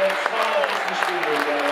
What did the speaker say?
In der 200.